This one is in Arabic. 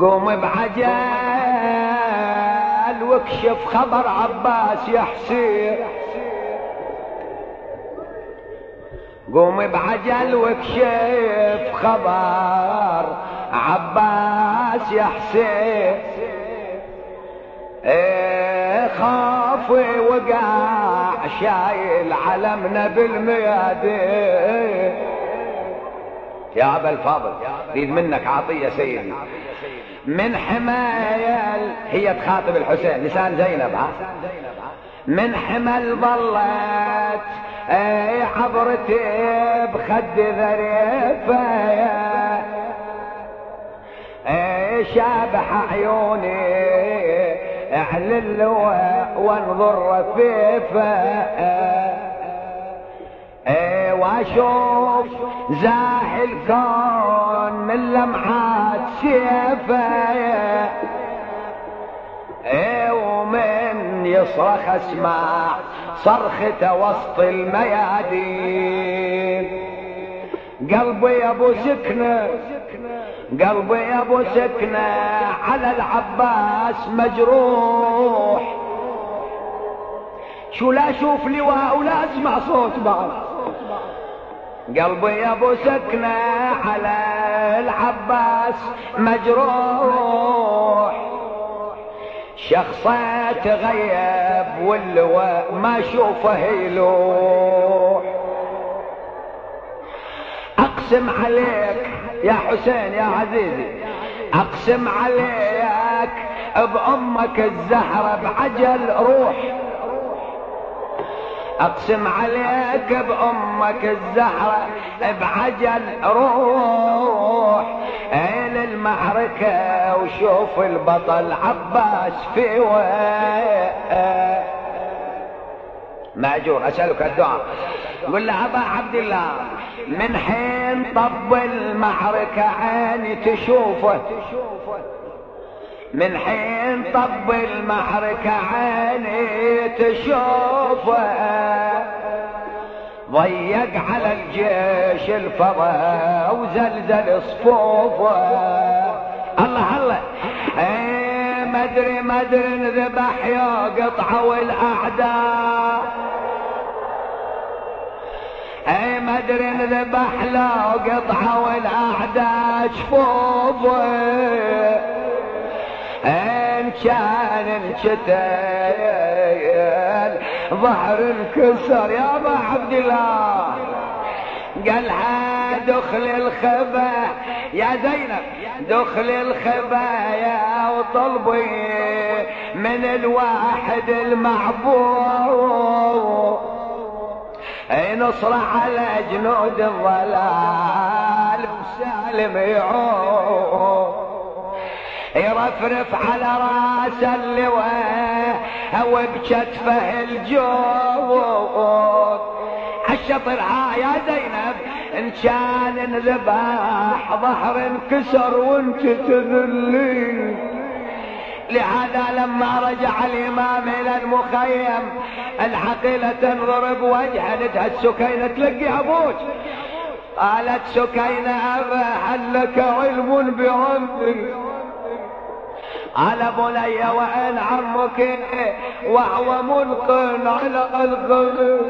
قوم بعجل واكشف خبر عباس يا حسين. قوم بعجل واكشف خبر عباس يا حسين. إيه خاف وقع شايل علمنا بالميادين. يا أبا الفاضل ريد منك عطية سيدي. من حمايل هي تخاطب الحسين لسان زينب ها؟ من حمل ظلت اي عبرتي بخد ذريفة اي شابح عيوني احلل وانظر رفيفة إيه واشوف زاحي الكون من لمحات سيفه إيه ومن يصرخ اسمع صرخته وسط الميادين. قلبي يا ابو سكنة قلبي يا ابو سكنة على العباس مجروح. شو لا أشوف لواء ولا اسمع صوت بعض. قلبي يا ابو سكنة على العباس مجروح. شخصه تغيب واللواء ما أشوفه يلوح. أقسم عليك يا حسين يا عزيزي أقسم عليك بأمك الزهرة بعجل روح. أقسم عليك بأمك الزهرة بعجل روح. إلى المعركة وشوف البطل عباس في ماجور أسألك الدعاء. قل له أبا عبد الله من حين طب المعركة عيني تشوفه. من حين طب المعركة عيني تشوفه. ضيق على الجيش الفضا وزلزل صفوفه. الله الله إيه مدري مدري انذبح يقطعوا الاعداء اي مدري انذبح لو قطعوا الاعداء شفوفه. ان كان انشتل ظهر انكسر يا أبا عبد الله. قالها دخل الخبا يا زينب دخل الخبا يا وطلبي من الواحد المعبود. أي نصر على جنود الضلال وسالم يعود. يرفرف على رأس اللواء أو بكتفه الجود. عالشطر ها يا زينب إن كان انذبح ظهر انكسر وانت تذلي. لهذا لما رجع الإمام إلى المخيم العقيلة تنظر بوجهه لدها السكينة تلقي أبوك. قالت سكينة ابا هل لك علم بعمري على بني وين عمك وهو ملق على القلب